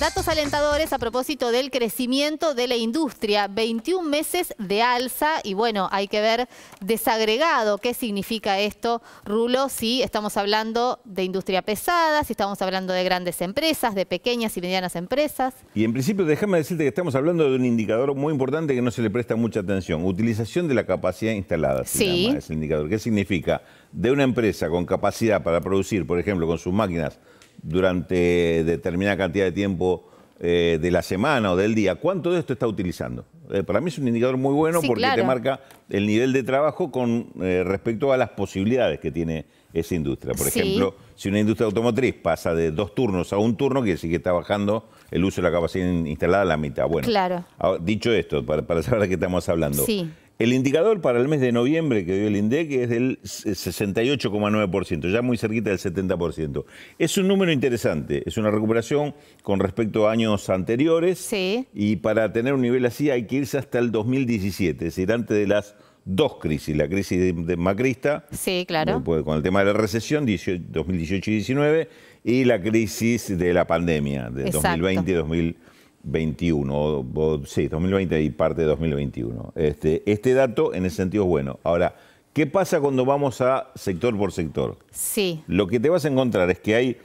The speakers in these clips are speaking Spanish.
Datos alentadores a propósito del crecimiento de la industria. 21 meses de alza y bueno, hay que ver desagregado qué significa esto, Rulo, si estamos hablando de industria pesada, si estamos hablando de grandes empresas, de pequeñas y medianas empresas. Y en principio déjame decirte que estamos hablando de un indicador muy importante que no se le presta mucha atención. Utilización de la capacidad instalada, se sí. llama ese indicador. ¿Qué significa? De una empresa con capacidad para producir, por ejemplo, con sus máquinas, durante determinada cantidad de tiempo eh, de la semana o del día, ¿cuánto de esto está utilizando? Eh, para mí es un indicador muy bueno Sí, porque claro. te marca el nivel de trabajo con eh, respecto a las posibilidades que tiene esa industria. Por Sí. ejemplo, si una industria automotriz pasa de dos turnos a un turno, quiere decir que está bajando el uso de la capacidad instalada a la mitad. Bueno, Claro. ahora, dicho esto, para, para saber de qué estamos hablando. Sí. El indicador para el mes de noviembre que dio el INDEC es del 68,9%, ya muy cerquita del 70%. Es un número interesante, es una recuperación con respecto a años anteriores. Sí. Y para tener un nivel así hay que irse hasta el 2017, es decir, antes de las dos crisis, la crisis de, macrista, sí, claro. Con el tema de la recesión 18, 2018 y 19 y la crisis de la pandemia de Exacto. 2020 y 2020. 21, o, sí, 2020 y parte de 2021. Este, este dato en ese sentido es bueno. Ahora, ¿qué pasa cuando vamos a sector por sector? Sí. Lo que te vas a encontrar es que hay,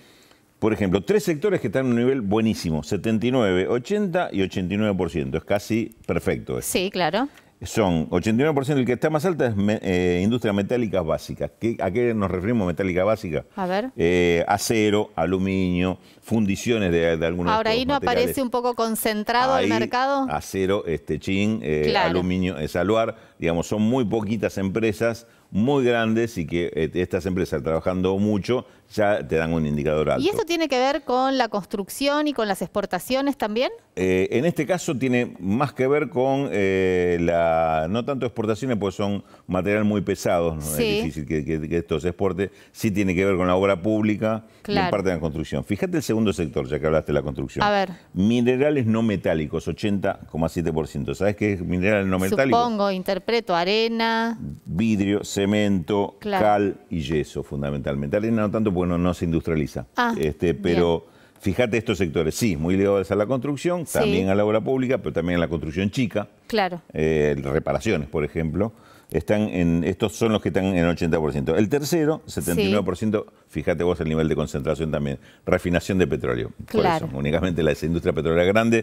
por ejemplo, tres sectores que están en un nivel buenísimo, 79, 80 y 89%. Es casi perfecto. Sí, claro. Son 89%, el que está más alta es me- eh, industria metálicas básicas. ¿Qué- ¿A qué nos referimos metálica básica? A ver. Eh, acero, aluminio, fundiciones de, de algunos Ahora ahí no materiales. aparece un poco concentrado Ahí, el mercado. Acero, este chin, eh, Claro. aluminio, esaluar, digamos, son muy poquitas empresas, muy grandes y que eh, estas empresas trabajando mucho ya te dan un indicador alto. ¿Y esto tiene que ver con la construcción y con las exportaciones también? Eh, en este caso tiene más que ver con eh, la, no tanto exportaciones, pues son material muy pesados, ¿no? Sí. es difícil que, que- que esto se exporte, sí tiene que ver con la obra pública y en parte de la construcción. Fíjate el segundo sector, ya que hablaste de la construcción. A ver. Minerales no metálicos, 80,7%. ¿Sabes qué es minerales no metálicos? Supongo, interpreto, arena. Vidrio, cemento, Claro. cal y yeso, fundamentalmente. Arena no tanto porque no, no se industrializa. Ah, este, pero fíjate estos sectores, sí, muy ligados a la construcción, Sí. también a la obra pública, pero también a la construcción chica, Claro. eh, reparaciones, por ejemplo. Están en, estos son los que están en el 80%. El tercero, 79%, fíjate vos el nivel de concentración también, refinación de petróleo. Por Claro. eso, únicamente la industria petrolera grande.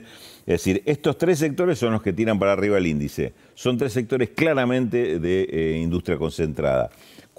Es decir, estos tres sectores son los que tiran para arriba el índice. Son tres sectores claramente de eh, industria concentrada.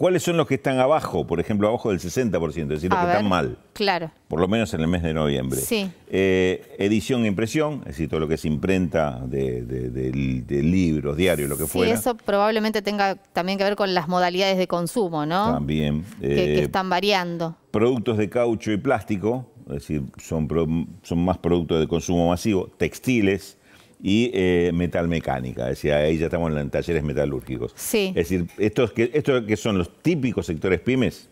¿Cuáles son los que están abajo? Por ejemplo, abajo del 60%, es decir, los A que ver. están mal Claro. por lo menos en el mes de noviembre. Sí. Eh, edición e impresión, es decir, todo lo que es imprenta de, de- de- de libros, diarios, lo que Sí, fuera. eso probablemente tenga también que ver con las modalidades de consumo, ¿no? También. Que, que Eh, están variando. Productos de caucho y plástico, es decir, son, pro- son más productos de consumo masivo, textiles y eh, metal mecánica, es decir, ahí ya estamos en, en talleres metalúrgicos. Sí. Es decir, estos que, estos que son los típicos sectores pymes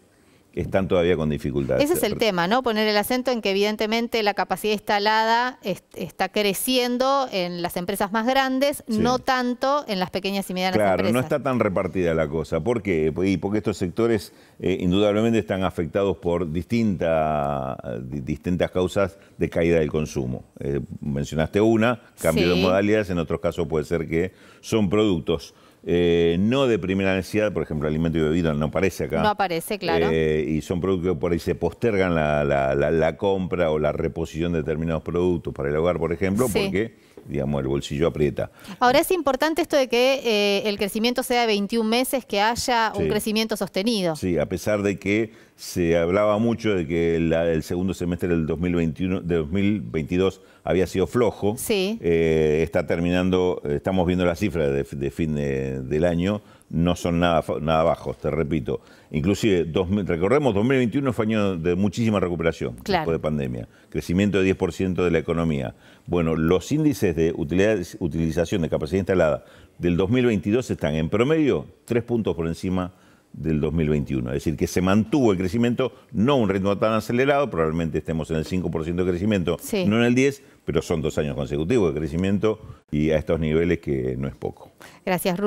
están todavía con dificultades. Ese es el tema, ¿no? Poner el acento en que evidentemente la capacidad instalada est- está creciendo en las empresas más grandes, Sí. no tanto en las pequeñas y medianas Claro, empresas. no está tan repartida la cosa. ¿Por qué? Y porque estos sectores eh, indudablemente están afectados por distinta- di- distintas causas de caída del consumo. Eh, mencionaste una, cambio Sí. de modalidades, en otros casos puede ser que son productos eh, no de primera necesidad, por ejemplo, alimento y bebida no aparece acá. No aparece, claro. Eh, y son productos que por ahí se postergan la, la- la- la compra o la reposición de determinados productos para el hogar, por ejemplo, Sí. porque, digamos, el bolsillo aprieta. Ahora es importante esto de que eh, el crecimiento sea de 21 meses, que haya un crecimiento sostenido. Sí, a pesar de que se hablaba mucho de que la- el segundo semestre del 2021, de 2022 había sido flojo. Sí. Eh, está terminando, estamos viendo las cifras de, de fin de- del año, no son nada, nada bajos, te repito. Inclusive, 2000 recordemos, 2021 fue año de muchísima recuperación Claro. después de pandemia. Crecimiento de 10% de la economía. Bueno, los índices de utilidad- utilización de capacidad instalada del 2022 están en promedio tres puntos por encima del 2021. Es decir, que se mantuvo el crecimiento, no a un ritmo tan acelerado, probablemente estemos en el 5% de crecimiento, Sí. no en el 10%, pero son dos años consecutivos de crecimiento y a estos niveles que no es poco. Gracias, Ru.